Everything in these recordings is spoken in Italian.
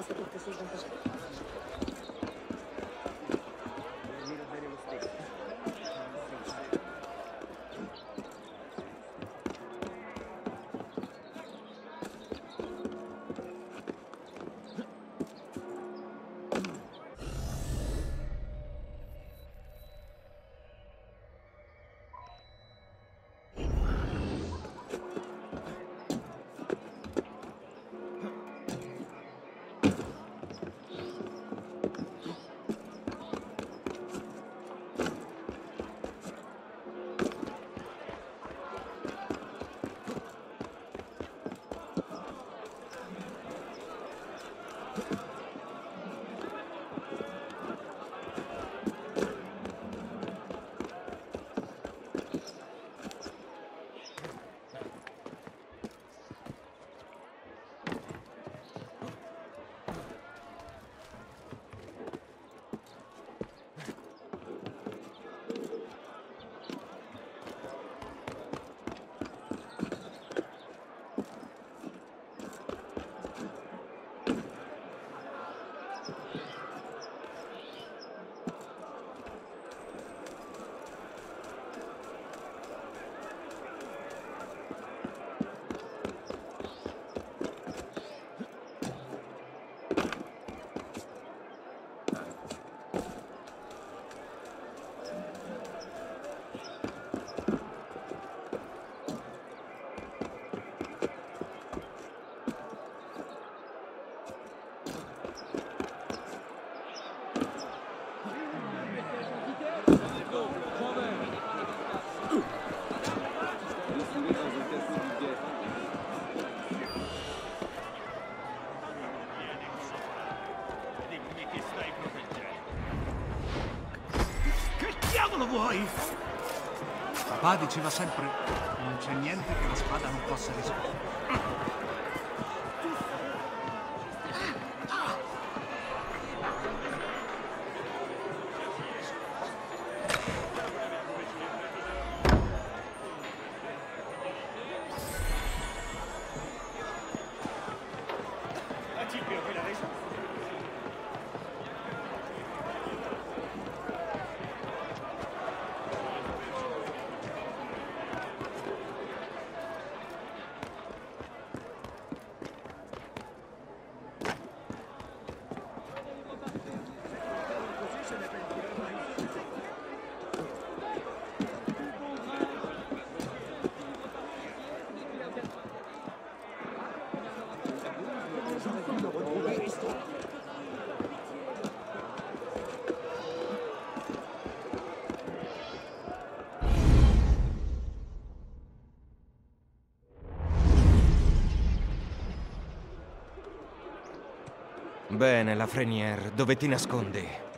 Gracias por papà diceva sempre, non c'è niente che la spada non possa risolvere. bene, la Frenier. Dove ti nascondi?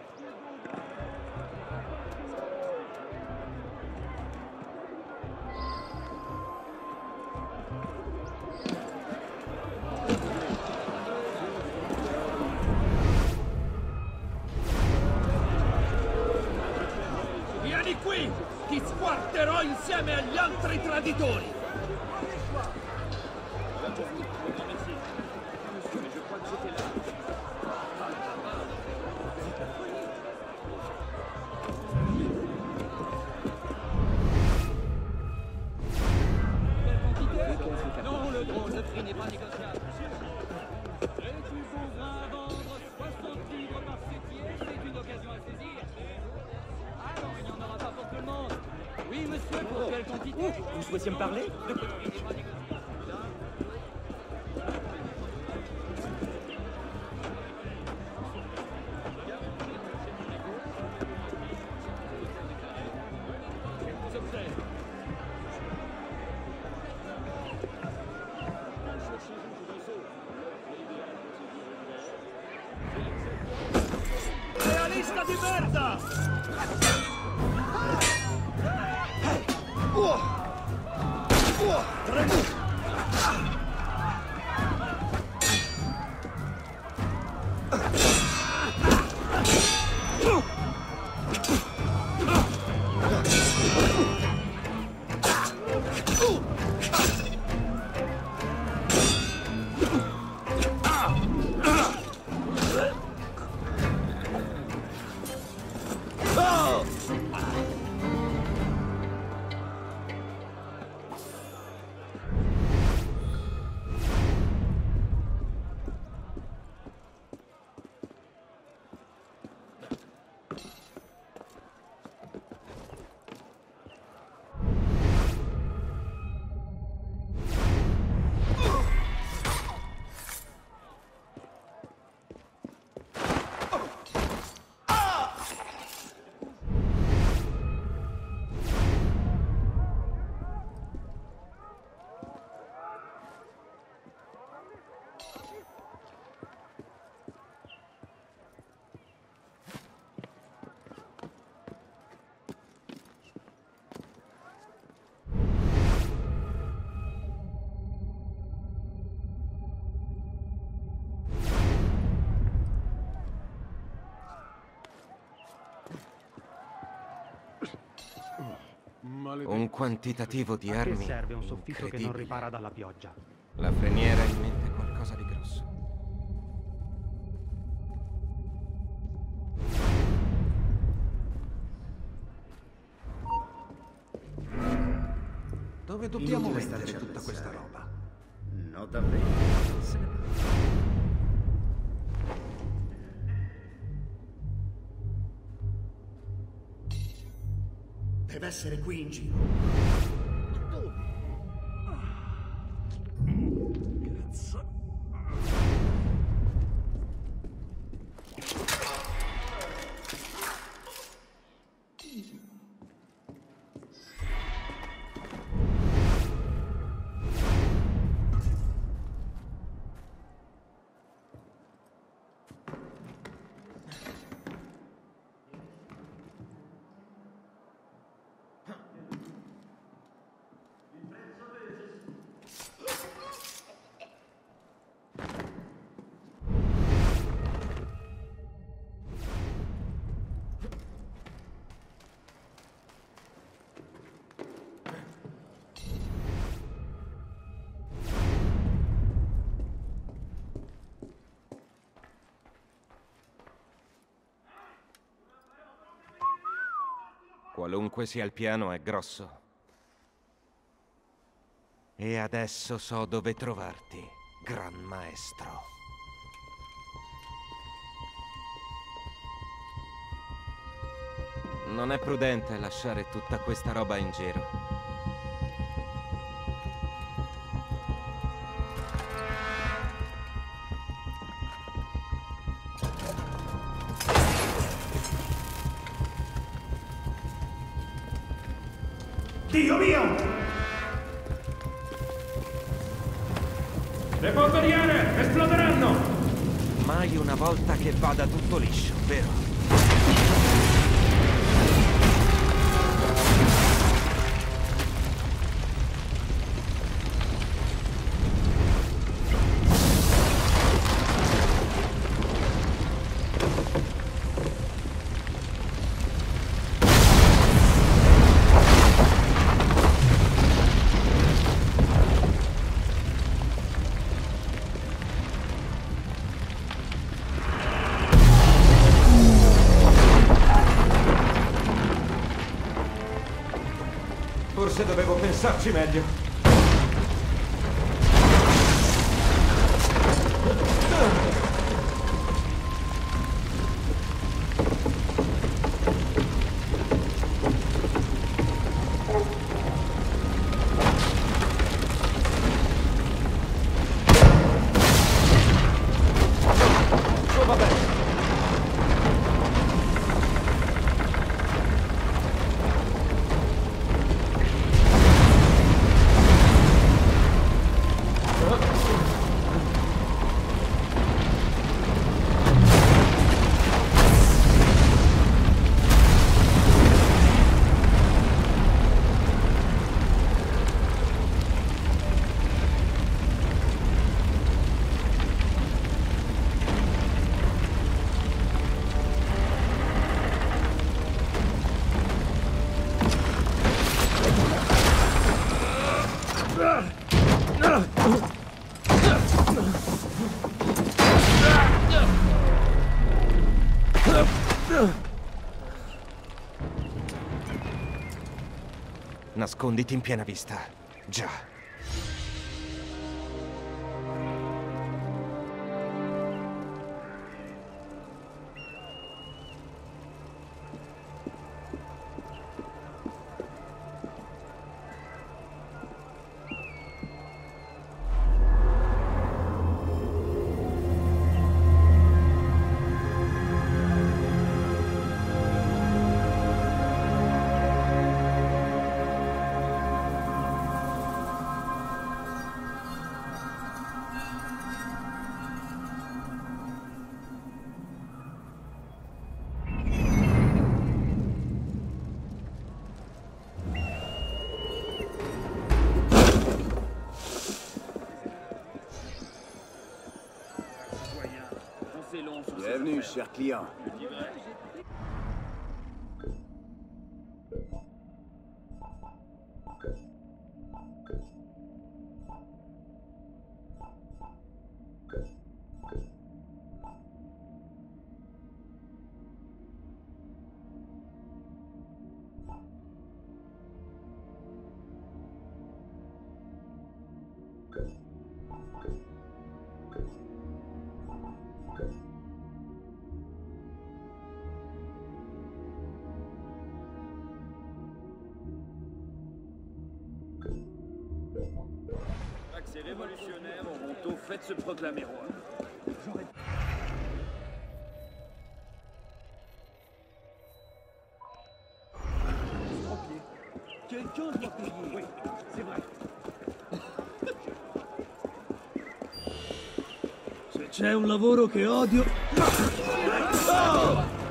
Un quantitativo di A che armi serve un soffitto che non incredibile. ripara dalla pioggia? La freniera ha in mente qualcosa di grosso. Dove dobbiamo Inutile mettere tutta questa roba? No, davvero. Essere qui in giro. Qualunque sia il piano è grosso. E adesso so dove trovarti, gran maestro. Non è prudente lasciare tutta questa roba in giro. Forse dovevo pensarci meglio. Nasconditi in piena vista. Già. Cher client. Révolutionnaires auront au fait de se proclamer roi. Quelqu'un doit payer. Oui, c'est vrai. Se c'è un lavoro che odio... Du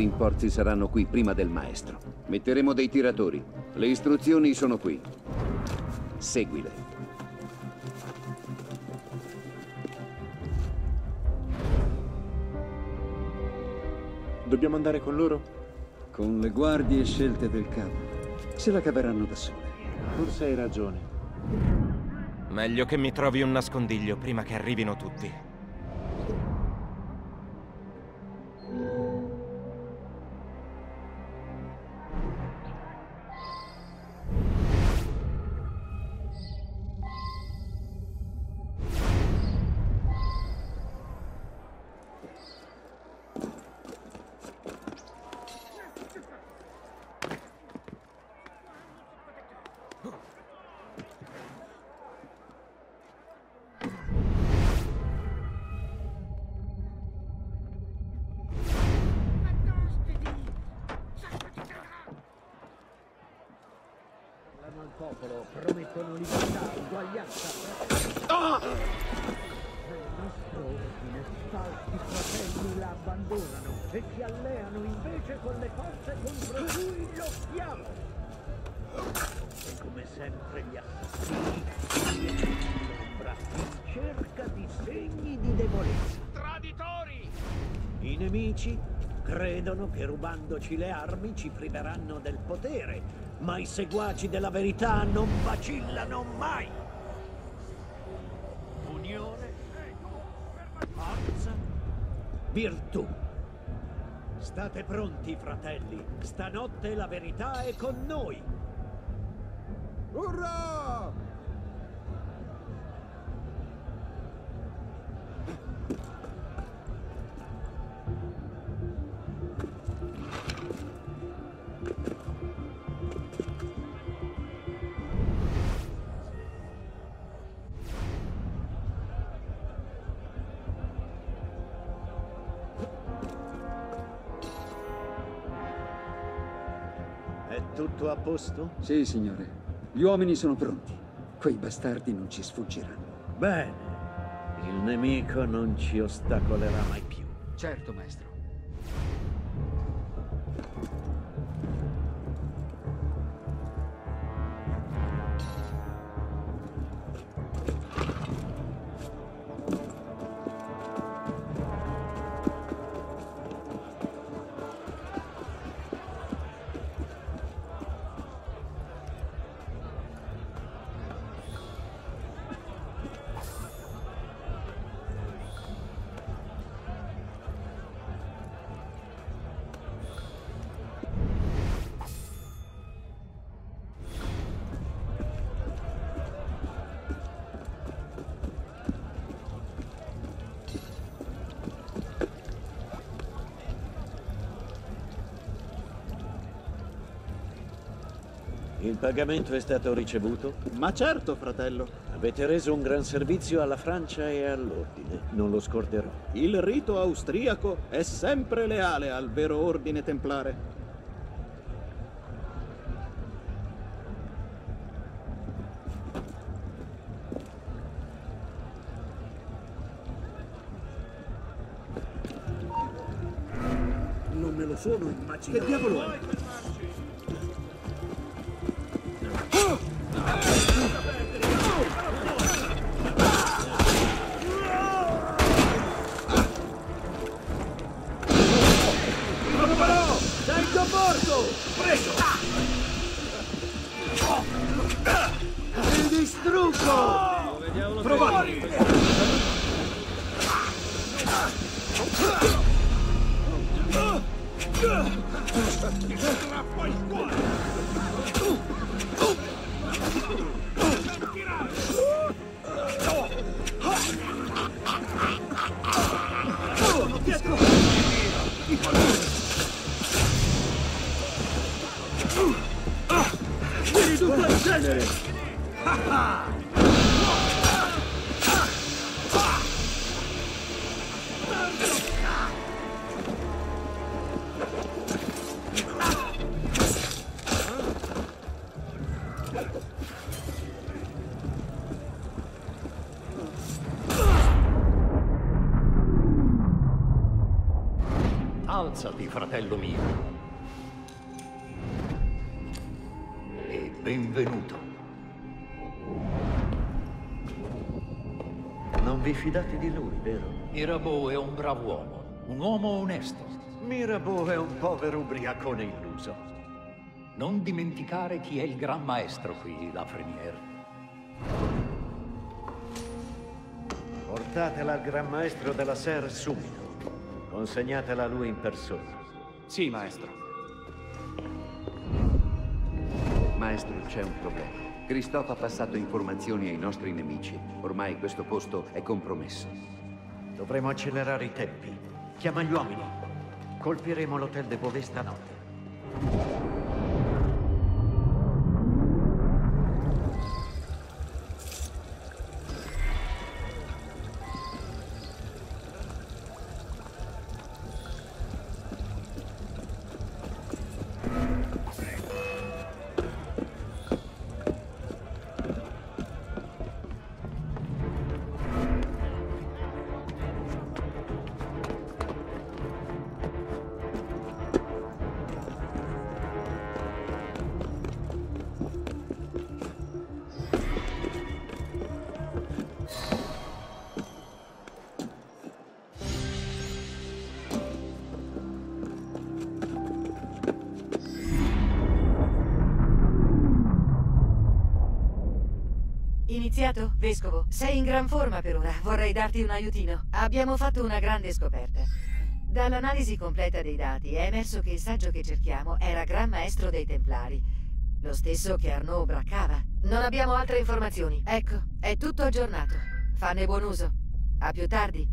rinforzi saranno qui prima del maestro. Metteremo dei tiratori. Le istruzioni sono qui. Seguile. Dobbiamo andare con loro? Con le guardie scelte del capo. Se la caveranno da sole. Forse hai ragione. Meglio che mi trovi un nascondiglio prima che arrivino tutti. Popolo, promettono libertà, uguaglianza. Nel nostro ordine, falsi fratelli la abbandonano e si alleano invece con le forze contro cui lottiamo. E come sempre gli assassini si mettono in ombra in cerca di segni di debolezza. Traditori! I nemici credono che rubandoci le armi ci priveranno del potere, ma i seguaci della verità non vacillano mai. Unione, forza, virtù. State pronti, fratelli. Stanotte la verità è con noi. Urrà! Tutto a posto? Sì, signore. Gli uomini sono pronti. Quei bastardi non ci sfuggiranno. Bene. Il nemico non ci ostacolerà mai più. Certo, maestro. Pagamento è stato ricevuto? Ma certo, fratello. Avete reso un gran servizio alla Francia e all'ordine, non lo scorderò. Il rito austriaco è sempre leale al vero ordine templare. Non me lo sono immaginato. Che diavolo è? Alzati, fratello mio. E benvenuto. Non vi fidate di lui, vero? Mirabeau è un bravo uomo, un uomo onesto. Mirabeau è un povero ubriacone illuso. Non dimenticare chi è il gran maestro qui, la Frenier. Portatela al gran maestro della Ser subito. Consegnatela a lui in persona. Sì, maestro. Maestro, c'è un problema. Christophe ha passato informazioni ai nostri nemici. Ormai questo posto è compromesso. Dovremo accelerare i tempi. Chiama gli uomini. Colpiremo l'hotel de Beauvais stanotte. Noviziato, vescovo, sei in gran forma per ora. Vorrei darti un aiutino. Abbiamo fatto una grande scoperta. Dall'analisi completa dei dati è emerso che il saggio che cerchiamo era Gran Maestro dei Templari. Lo stesso che Arnaud braccava. Non abbiamo altre informazioni. Ecco, è tutto aggiornato. Fanne buon uso. A più tardi.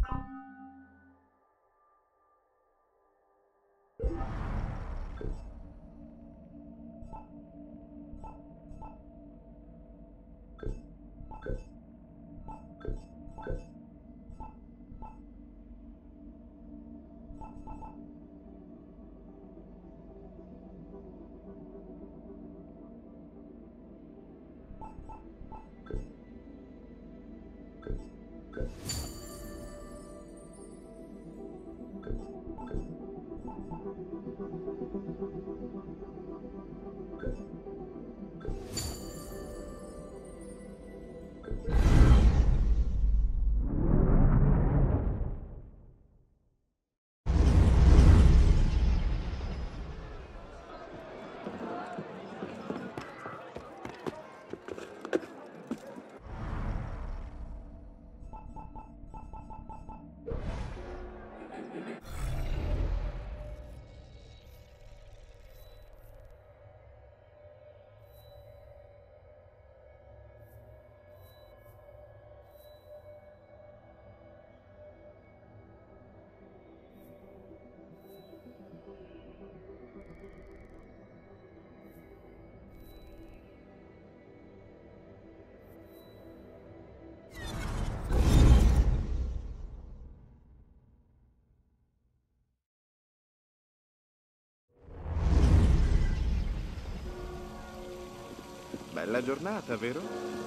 Bella giornata, vero?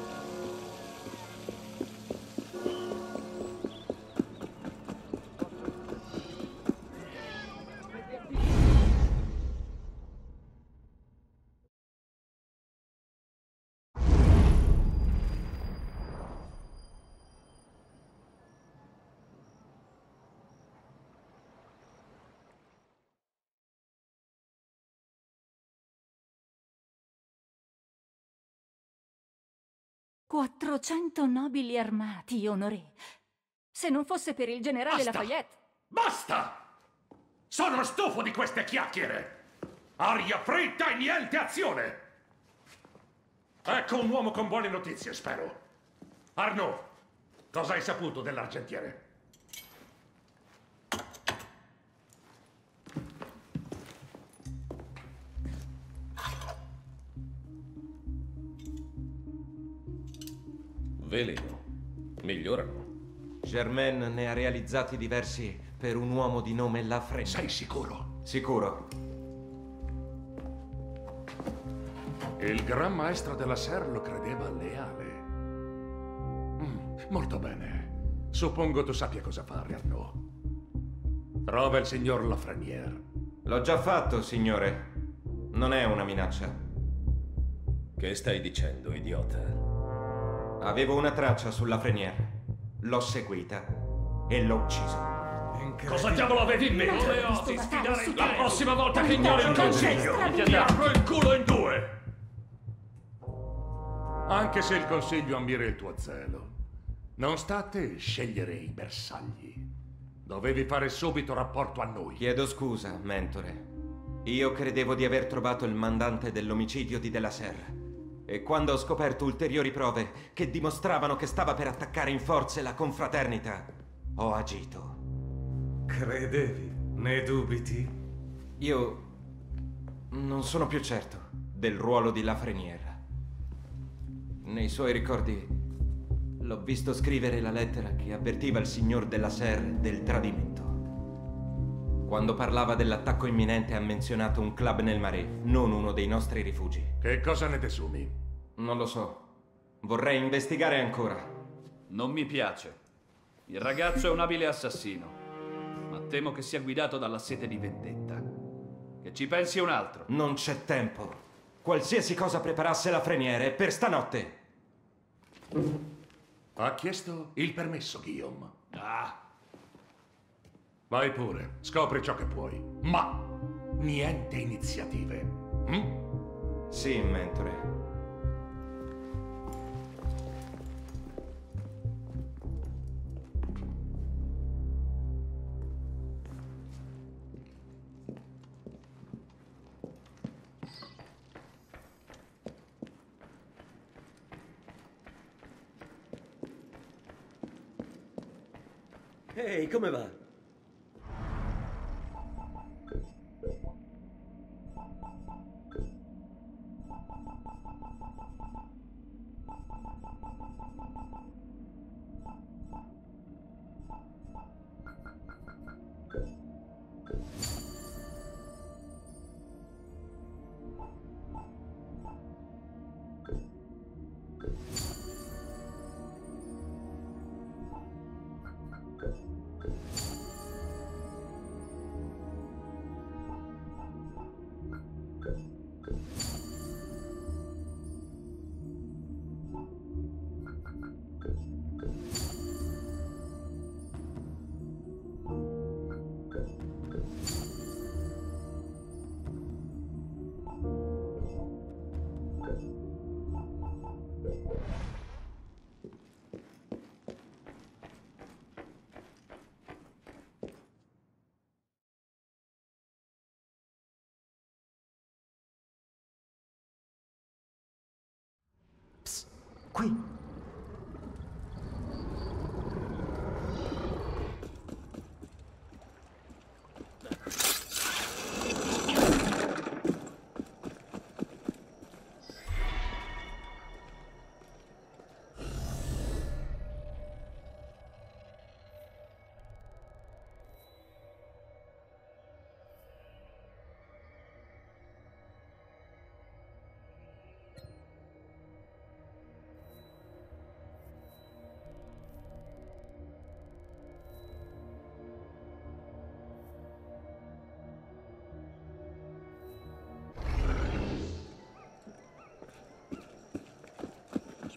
Quattrocento nobili armati, onoré. Se non fosse per il generale Basta! Lafayette... Basta! Sono stufo di queste chiacchiere! Aria fritta e niente azione! Ecco un uomo con buone notizie, spero. Arnaud, cosa hai saputo dell'argentiere? Veleno. Migliorano. Germain ne ha realizzati diversi per un uomo di nome Lafreniere. Sei sicuro? Sicuro. Il gran maestro della Ser lo credeva leale. Mm, molto bene. Suppongo tu sappia cosa fare, Arnaud. Trova il signor Lafreniere. L'ho già fatto, signore. Non è una minaccia. Che stai dicendo, idiota? Avevo una traccia sulla Freniere. L'ho seguita e l'ho ucciso. Cosa diavolo avevi in mente? Come osi sfidare il La prossima volta che ignori il consiglio, Consiglio. ti apro il culo in due! Anche se il consiglio ammira il tuo zelo, non sta a te scegliere i bersagli. Dovevi fare subito rapporto a noi. Chiedo scusa, mentore. Io credevo di aver trovato il mandante dell'omicidio di Della Serra. E quando ho scoperto ulteriori prove che dimostravano che stava per attaccare in forze la confraternita, ho agito. Credevi? Ne dubiti? Io non sono più certo del ruolo di Lafreniere. Nei suoi ricordi l'ho visto scrivere la lettera che avvertiva il signor della Serre del tradimento. Quando parlava dell'attacco imminente ha menzionato un club nel mare, non uno dei nostri rifugi. Che cosa ne desumi? Non lo so. Vorrei investigare ancora. Non mi piace. Il ragazzo è un abile assassino, ma temo che sia guidato dalla sete di vendetta. Che ci pensi un altro. Non c'è tempo. Qualsiasi cosa preparasse la Freniere è per stanotte. Ha chiesto il permesso, Guillaume. Ah, Vai pure, scopri ciò che puoi. Ma niente iniziative. hm? Sì, mentore. Ehi, come va?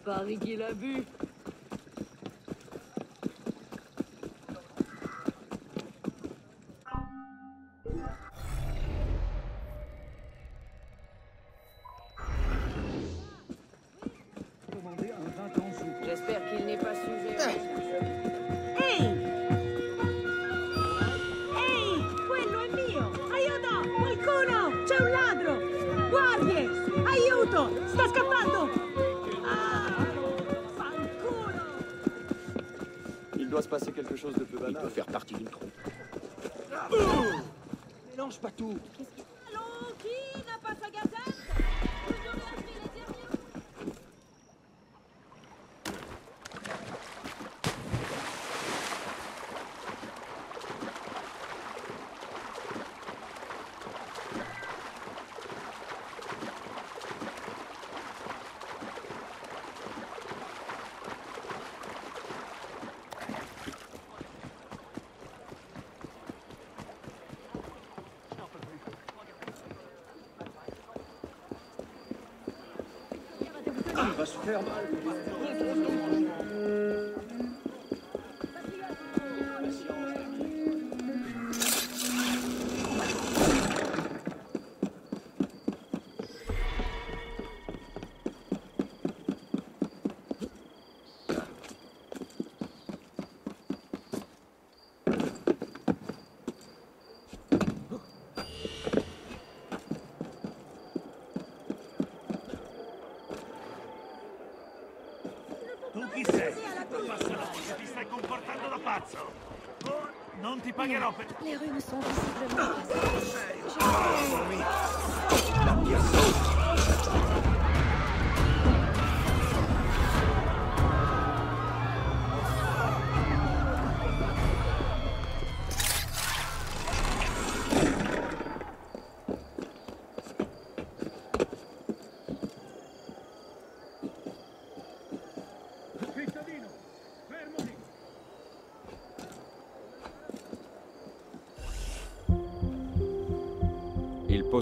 parie qu'il a bu. va se faire mal.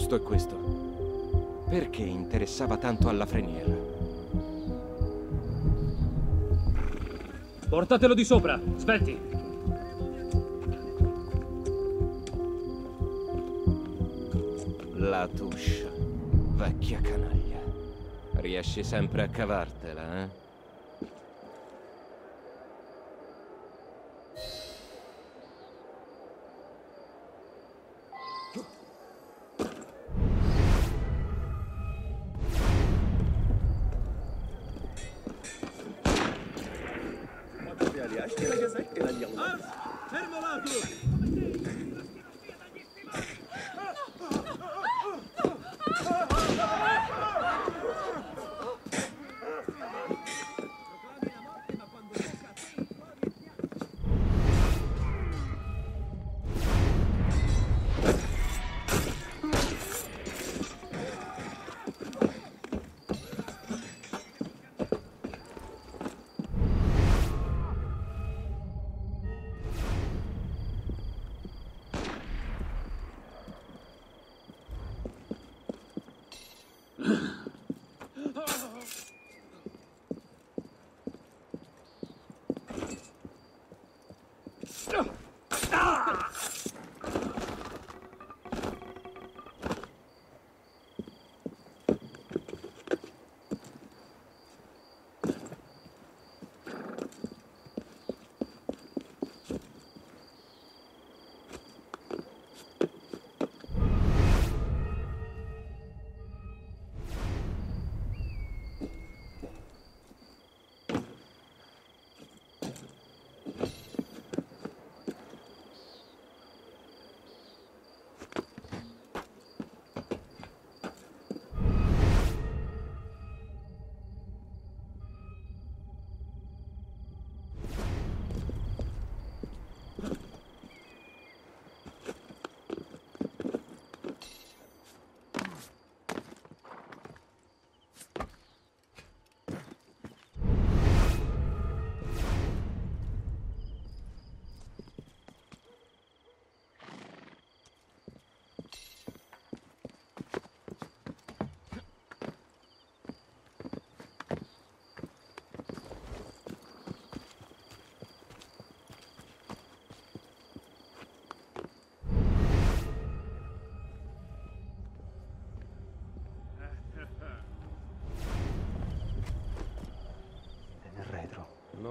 posto è questo? Perché interessava tanto alla freniera? Portatelo di sopra, aspetti! La Tush, vecchia canaglia. Riesci sempre a cavartela, eh?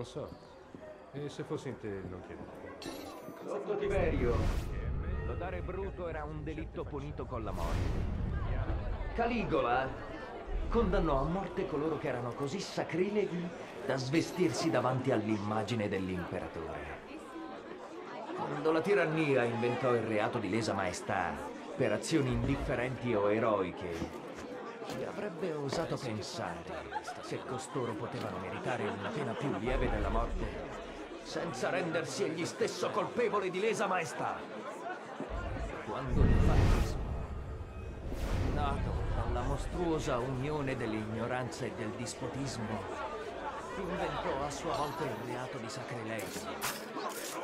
Non so. E se fossi in te non chiederei. Sotto Tiberio, lodare Bruto era un delitto punito con la morte. Caligola condannò a morte coloro che erano così sacrileghi da svestirsi davanti all'immagine dell'imperatore. Quando la tirannia inventò il reato di lesa maestà per azioni indifferenti o eroiche, chi avrebbe osato pensare che costoro potevano meritare una pena più lieve della morte senza rendersi egli stesso colpevole di lesa maestà? Quando il fascismo, nato dalla mostruosa unione dell'ignoranza e del dispotismo, inventò a sua volta il reato di sacrilegio,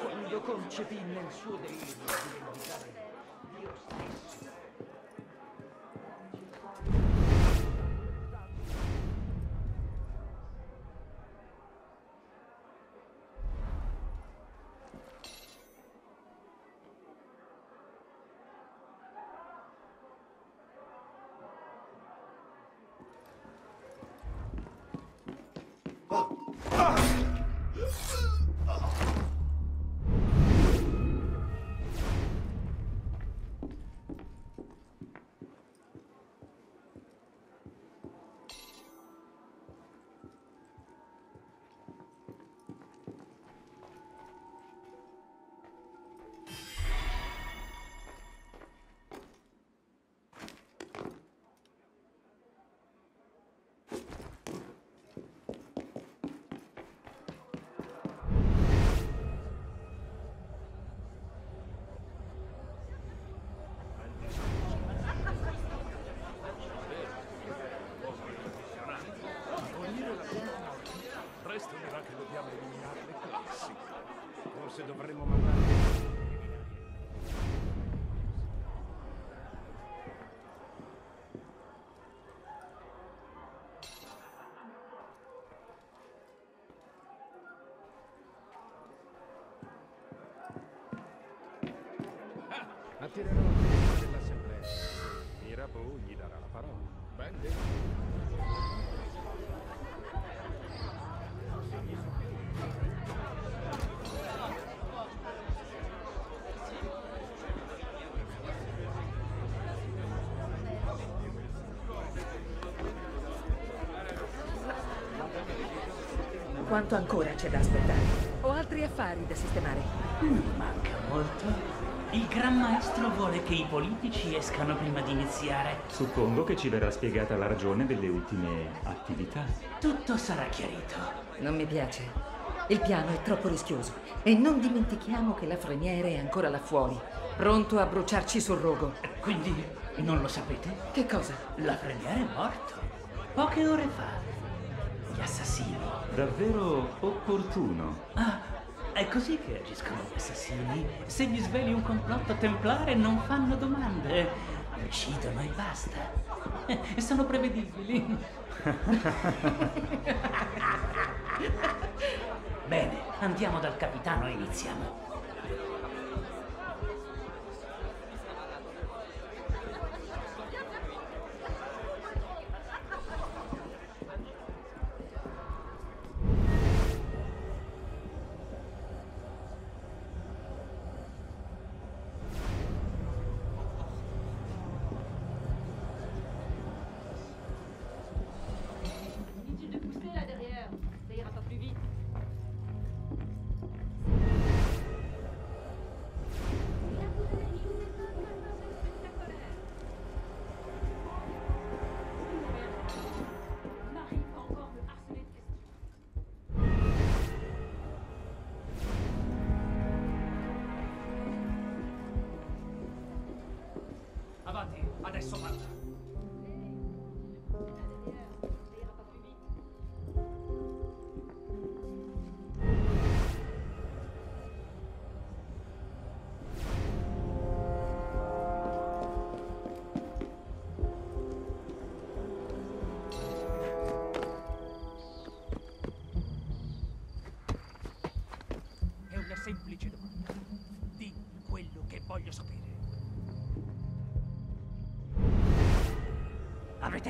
quando concepì nel suo delirio di vendicare Dio stesso. Attirerò l'attenzione dell'assemblea. Mirabeau gli darà la parola. Ben. Quanto ancora c'è da aspettare? Ho altri affari da sistemare. Non manca molto. Il Gran Maestro vuole che i politici escano prima di iniziare. Suppongo che ci verrà spiegata la ragione delle ultime attività. Tutto sarà chiarito. Non mi piace. Il piano è troppo rischioso. E non dimentichiamo che la freniere è ancora là fuori, pronto a bruciarci sul rogo. Quindi non lo sapete? Che cosa? La freniere è morto. Poche ore fa. Gli assassini. Davvero opportuno. Ah, è così che agiscono gli assassini. Se gli sveli un complotto templare non fanno domande. Uccidono e basta. Eh, Sono prevedibili. Bene, andiamo dal capitano e iniziamo.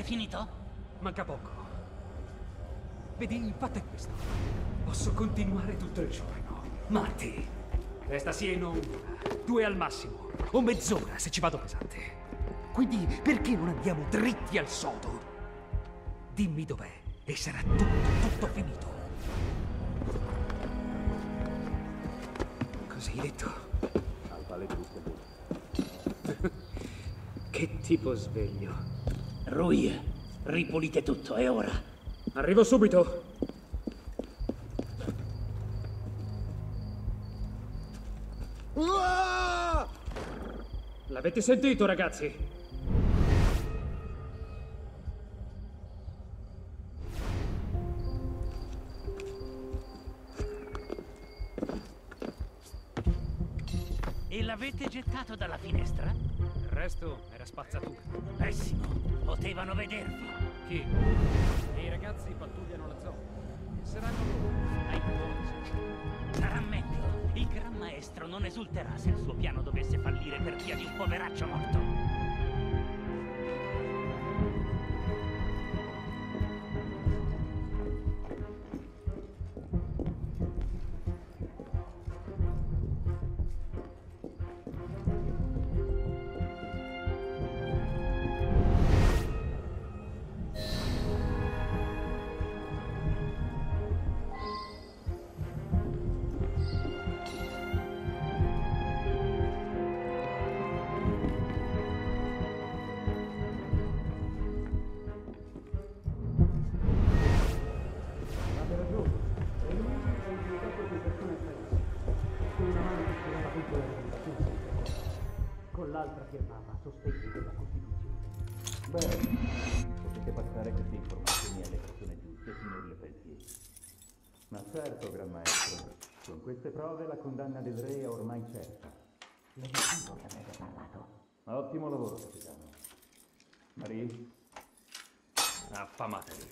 Finito? Manca poco. Vedi, il fatto è questo. Posso continuare tutto il giorno. Marti, resta sieno un'ora, due al massimo, o mezz'ora se ci vado pesante. Quindi perché non andiamo dritti al sodo? Dimmi dov'è e sarà tutto, tutto finito. Cosa hai detto? Al vale giusto. Che tipo sveglio. Rui, ripulite tutto, è ora. Arrivo subito. L'avete sentito, ragazzi? E l'avete gettato dalla finestra? Resto era spazzatura. Pessimo, potevano vedervi. Chi? E i ragazzi pattugliano la zona. Saranno loro. Ai. Sarà meglio. Il Gran Maestro non esulterà se il suo piano dovesse fallire per via di un poveraccio morto. Condanna del re è ormai certa. Le dico che avete parlato. Ottimo lavoro, capitano. Marie? Affamatevi.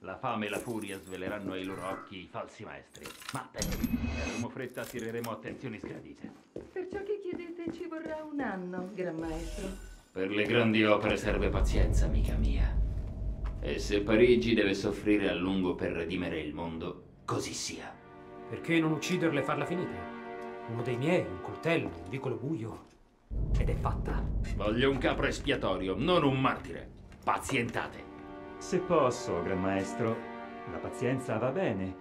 La fame e la furia sveleranno ai loro occhi i falsi maestri. Ma bene, avremo fretta, attireremo attenzioni sgradite. Per ciò che chiedete ci vorrà un anno, Gran Maestro. Per le grandi opere serve pazienza, amica mia. E se Parigi deve soffrire a lungo per redimere il mondo, così sia. Perché non ucciderle e farla finita? Uno dei miei, un coltello, un vicolo buio. Ed è fatta. Voglio un capro espiatorio, non un martire. Pazientate. Se posso, Gran Maestro, la pazienza va bene,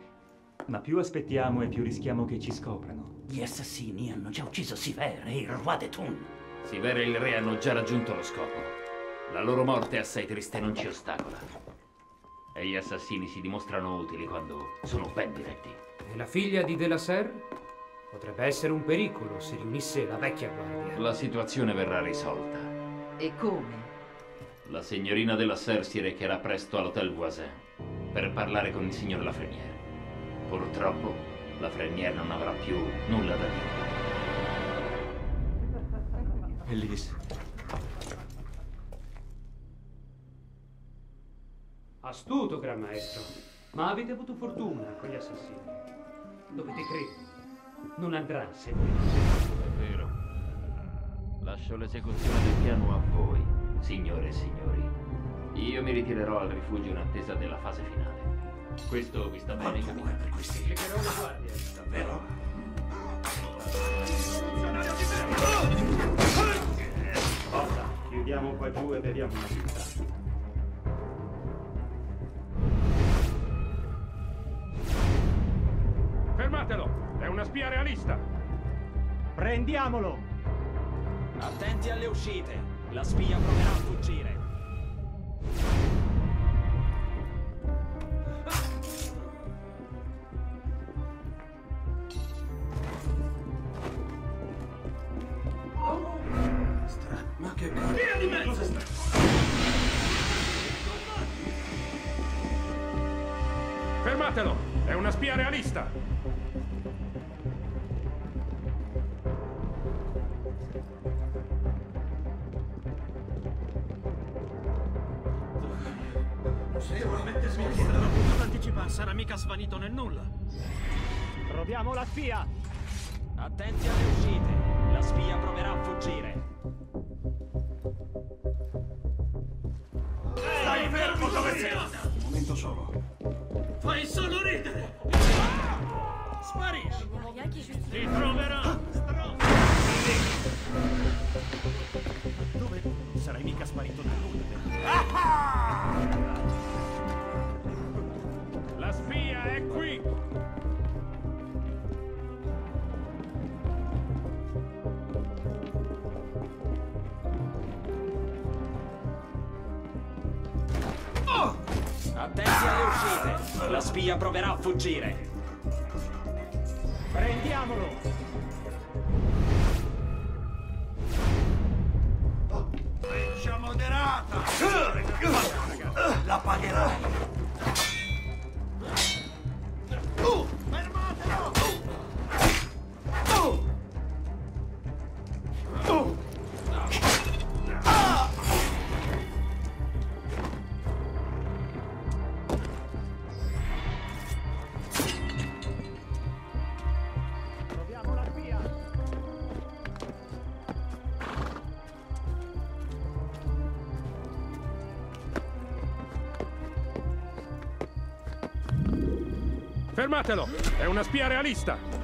Ma più aspettiamo e più rischiamo che ci scoprano. Gli assassini hanno già ucciso Siver e il roi de Thun. Siver e il re hanno già raggiunto lo scopo. La loro morte è assai triste e non ci ostacola. E gli assassini si dimostrano utili quando sono ben diretti. E la figlia di De La Serre? Potrebbe essere un pericolo se riunisse la vecchia guardia. La situazione verrà risolta. E come? La signorina della Serre si recherà presto all'Hotel Voisin per parlare con il signor Lafreniere. Purtroppo, Lafreniere non avrà più nulla da dire. Elise. Astuto, Gran Maestro. Ma avete avuto fortuna con gli assassini. Dovete credere. Non andrà a seguire. È vero. Lascio l'esecuzione del piano a voi, signore e signori. Io mi ritirerò al rifugio in attesa della fase finale. Questo vi sta bene, capitano? per questi. Piegherò le guardie. Davvero? Forza, chiudiamo qua giù e beviamo una pizza. Spia realista! Prendiamolo! Attenti alle uscite! La spia proverà a fuggire! Troviamo La spia proverà a fuggire! Fermatelo! È una spia realista!